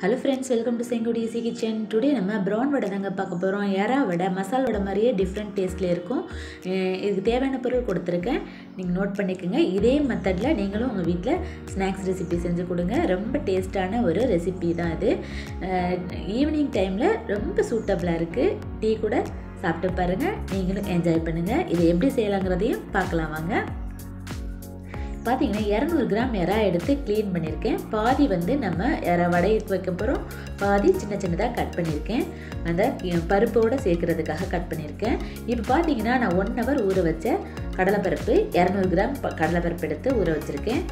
Hello friends welcome to Sengudi easy kitchen today நம்ம brown vada தாங்க பார்க்க போகிறோம் எறா வடை மசால் வடை மாதிரியே டிஃப்ரெண்ட் டேஸ்ட்டில் இருக்கும். இதுக்கு தேவையான பொருள் கொடுத்துருக்கேன். நீங்கள் நோட் பண்ணிக்கோங்க. இதே மெத்தடில் நீங்களும் உங்கள் வீட்டில் ஸ்நாக்ஸ் ரெசிபி செஞ்சு கொடுங்க. ரொம்ப டேஸ்ட்டான ஒரு ரெசிபி தான் இது. ஈவினிங் டைமில் ரொம்ப சூட்டபிளாக இருக்குது டீ கூட சாப்பிட்டு பாருங்கள் நீங்களும் என்ஜாய் பண்ணுங்கள் இதை எப்படி செய்யலாங்கிறதையும் பார்க்கலாம் வாங்க. பார்த்தீங்கன்னா இரநூறு கிராம் எறா எடுத்து க்ளீன் பண்ணியிருக்கேன். பாதி வந்து நம்ம எறா வடை வைக்க போகிறோம் பாதி சின்ன சின்னதாக கட் பண்ணியிருக்கேன். அந்த பருப்போடு சேர்க்குறதுக்காக கட் பண்ணியிருக்கேன். இப்போ பார்த்தீங்கன்னா நான் ஒன் ஹவர் ஊற வச்ச கடலைப்பருப்பு இரநூறு கிராம் ப- கடலைப்பருப்பு எடுத்து ஊற வச்சுருக்கேன்.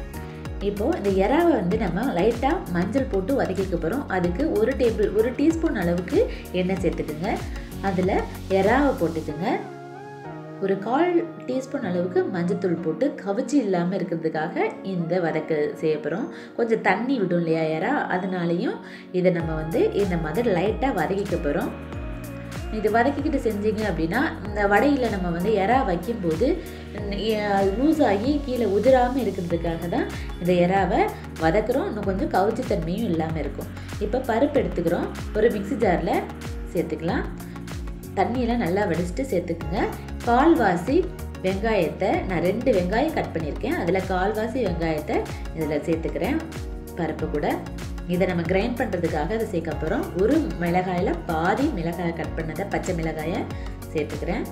இப்போது இந்த எறாவை வந்து நம்ம லைட்டாக மஞ்சள் போட்டு வதக்கிக்க போகிறோம் அதுக்கு ஒரு டேபிள் ஒரு டீஸ்பூன் அளவுக்கு எண்ணெய் சேர்த்துக்குங்க. அதில் எறாவை போட்டுக்குங்க. ஒரு கால் டீஸ்பூன் அளவுக்கு மஞ்சத்தூள் போட்டு கவிச்சி இல்லாமல் இருக்கிறதுக்காக இந்த வதக்க செய்ய போகிறோம் கொஞ்சம் தண்ணி விடும் இல்லையா யாரா? அதனாலையும் இதை நம்ம வந்து இந்த மாதிரி லைட்டாக வதக்கிக்க போகிறோம் இது வதக்கிக்கிட்டு செஞ்சீங்க அப்படின்னா இந்த வடையில் நம்ம வந்து எறா வைக்கும்போது லூஸ் ஆகி கீழே உதிராமல் இருக்கிறதுக்காக தான் இந்த எறாவை வதக்குறோம். இன்னும் கொஞ்சம் கவுச்சி தன்மையும் இல்லாமல் இருக்கும். இப்போ பருப்பு எடுத்துக்கிறோம். ஒரு மிக்ஸி ஜாரில் சேர்த்துக்கலாம். தண்ணியெல்லாம் நல்லா வடிச்சிட்டு சேர்த்துக்குங்க. கால்வாசி வெங்காயத்தை நான் ரெண்டு வெங்காயம் கட் பண்ணியிருக்கேன். அதில் கால்வாசி வெங்காயத்தை இதில் சேர்த்துக்கிறேன். பருப்பு கூட. இதை நம்ம கிரைண்ட் பண்ணுறதுக்காக அதை சேர்க்க போகிறோம். ஒரு மிளகாயில் பாதி மிளகாயை கட் பண்ணதை பச்சை மிளகாயை சேர்த்துக்கிறேன்.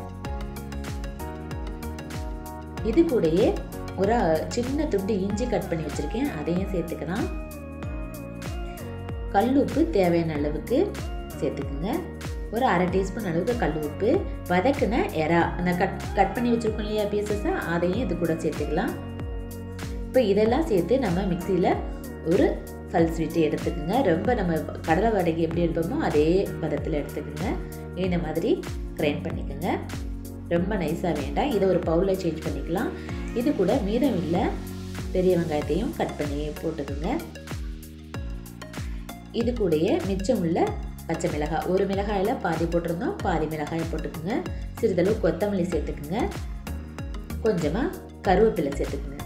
இது கூடயே ஒரு சின்ன துண்டு இஞ்சி கட் பண்ணி வச்சுருக்கேன். அதையும் சேர்த்துக்கலாம். கல் உப்பு தேவையான அளவுக்கு சேர்த்துக்குங்க. ஒரு அரை டீஸ்பூன் அளவுக்கு கல் உப்பு வதக்குன எறா அந்த கட் கட் பண்ணி வச்சுருக்கோம் இல்லையா பீசஸை அதையும் இது கூட சேர்த்துக்கலாம். இப்போ இதெல்லாம் சேர்த்து நம்ம மிக்சியில் ஒரு ஃபல் ஸ்வீட்டு எடுத்துக்கோங்க. ரொம்ப நம்ம கடலை வடகி எப்படி எடுப்போமோ அதே பதத்தில் எடுத்துக்கோங்க. இந்த மாதிரி கிரைண்ட் பண்ணிக்கோங்க. ரொம்ப நைஸாக வேண்டாம். இதை ஒரு பவுலில் சேஞ்ச் பண்ணிக்கலாம். இது கூட மீதம் இல்லை பெரிய வெங்காயத்தையும் கட் பண்ணி போட்டுக்கோங்க. இது கூடயே மிச்சம் உள்ள பச்சை மிளகாய் ஒரு மிளகாயில் பாதி போட்டிருந்தோம். பாதி மிளகாயை போட்டுக்குங்க. சிறிதளவு கொத்தமல்லி சேர்த்துக்குங்க. கொஞ்சமாக கருவேப்பிலை சேர்த்துக்குங்க.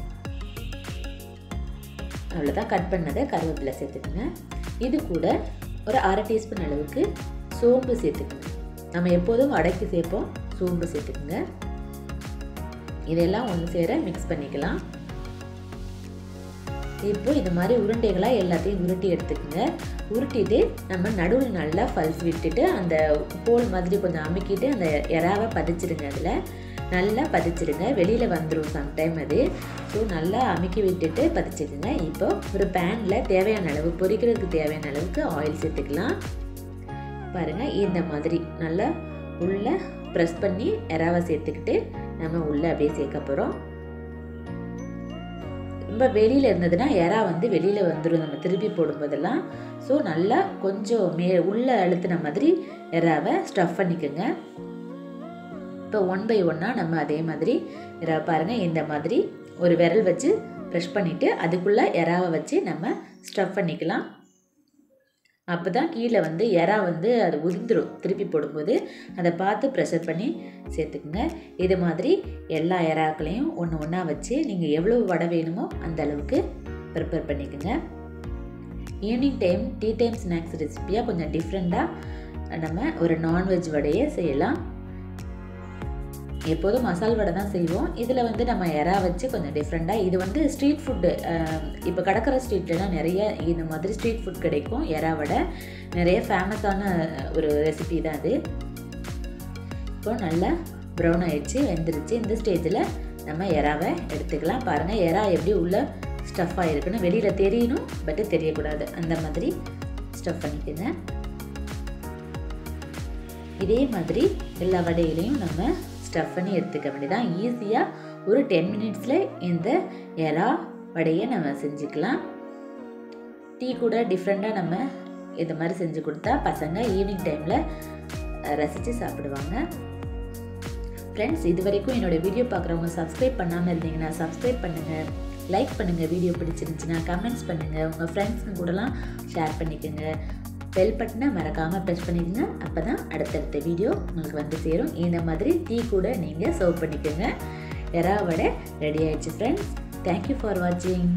அவ்வளோதான் கட் பண்ணதை கருவேப்பிலை சேர்த்துக்குங்க. இது கூட ஒரு அரை டீஸ்பூன் அளவுக்கு சோம்பு சேர்த்துக்குங்க. நம்ம எப்போதும் வடைக்கு சேர்ப்போம். சோம்பு சேர்த்துக்குங்க. இதெல்லாம் ஒன்று சேர மிக்ஸ் பண்ணிக்கலாம். இப்போ இது மாதிரி உருண்டைகளாக எல்லாத்தையும் உருட்டி எடுத்துக்கோங்க. உருட்டிட்டு நம்ம நடுவில் நல்லா பல்ஸ் விட்டுட்டு அந்த கோல் மாதிரி கொஞ்சம் அமுக்கிட்டு அந்த இறாவை பதிச்சிடுங்க அதில். நல்லா பதிச்சிடுங்க. வெளியில் வந்துடும் சம்டைம் அது. ஸோ நல்லா அமுக்கி விட்டுட்டு பதிச்சிடுங்க. இப்போ ஒரு பேனில் தேவையான அளவு பொரிக்கிறதுக்கு தேவையான அளவுக்கு ஆயில் சேர்த்துக்கலாம். பாருங்கள் இந்த மாதிரி நல்லா உள்ளே ப்ரெஸ் பண்ணி இறாவை சேர்த்துக்கிட்டு நம்ம உள்ளே அப்படியே சேர்க்க போகிறோம் ரொம்ப வெளியில் இருந்ததுன்னா எறா வந்து வெளியில் வந்துடும் நம்ம திருப்பி போடும்போதெல்லாம். ஸோ நல்லா கொஞ்சம் மே உள்ளே அழுத்தின மாதிரி எறாவை ஸ்டஃப் பண்ணிக்கோங்க. இப்போ ஒன் பை ஒன்னாக நம்ம அதே மாதிரி எறா பாருங்கள் இந்த மாதிரி ஒரு விரல் வச்சு ப்ரெஷ் பண்ணிவிட்டு அதுக்குள்ளே எறாவை வச்சு நம்ம ஸ்டஃப் பண்ணிக்கலாம். அப்போ தான் கீழே வந்து எறா வந்து அது உதிர்ந்துடும் திருப்பி போடும்போது அதை பார்த்து ப்ரெஷர் பண்ணி சேர்த்துக்குங்க. இது மாதிரி எல்லா எறாக்களையும் ஒன்று ஒன்றா வச்சு நீங்கள் எவ்வளோ வடை வேணுமோ அந்த அளவுக்கு ப்ரிப்பேர் பண்ணிக்கோங்க. Evening time tea time snacks ரெசிப்பியாக கொஞ்சம் டிஃப்ரெண்ட்டாக நம்ம ஒரு நான்வெஜ் வடையை செய்யலாம். எப்போதும் மசால் வடை தான் செய்வோம். இதில் வந்து நம்ம எறா வச்சு கொஞ்சம் டிஃப்ரெண்ட்டாக இது வந்து ஸ்ட்ரீட் ஃபுட்டு இப்போ கடற்கரை ஸ்ட்ரீட்லலாம் நிறைய இந்த மாதிரி ஸ்ட்ரீட் ஃபுட் கிடைக்கும். எறா வடை நிறைய ஃபேமஸான ஒரு ரெசிபி தான் அது. இப்போ நல்லா ப்ரௌன் ஆகிடுச்சு வெந்துருச்சு. இந்த ஸ்டேஜில் நம்ம எறாவை எடுத்துக்கலாம். பாருங்கள் எறா எப்படி உள்ள ஸ்டஃப் ஆகிருக்குன்னு வெளியில் தெரியணும் பட்டு தெரியக்கூடாது. அந்த மாதிரி ஸ்டஃப் பண்ணிக்கோங்க. இதே மாதிரி எல்லா வடையிலையும் நம்ம ஸ்டஃப் பண்ணி எடுத்துக்க வேண்டியதான் ஈஸியாக ஒரு டென் மினிட்ஸில் இந்த எறா வடையை நம்ம செஞ்சுக்கலாம். டீ கூட டிஃப்ரெண்ட்டாக நம்ம இது மாதிரி செஞ்சு கொடுத்தா பசங்க ஈவினிங் டைமில் ரசித்து சாப்பிடுவாங்க. ஃப்ரெண்ட்ஸ் இது வரைக்கும் என்னோடய வீடியோ பார்க்குறவங்க சப்ஸ்கிரைப் பண்ணாமல் இருந்தீங்கன்னா சப்ஸ்கிரைப் பண்ணுங்கள் லைக் பண்ணுங்கள் வீடியோ பிடிச்சிருந்துச்சுன்னா கமெண்ட்ஸ் பண்ணுங்கள் உங்கள் ஃப்ரெண்ட்ஸுங்க கூடலாம் ஷேர் பண்ணிக்கோங்க. பெல் பட்டனை மறக்காமல் ப்ரெஸ் பண்ணிடுங்க. அப்போ தான் அடுத்தடுத்த வீடியோ உங்களுக்கு வந்து சேரும். இந்த மாதிரி டீ கூட நீங்கள் சர்வ் பண்ணிக்கோங்க. எறாவோட ரெடி ஆயிடுச்சு ஃப்ரெண்ட்ஸ் தேங்க்யூ ஃபார் வாட்சிங்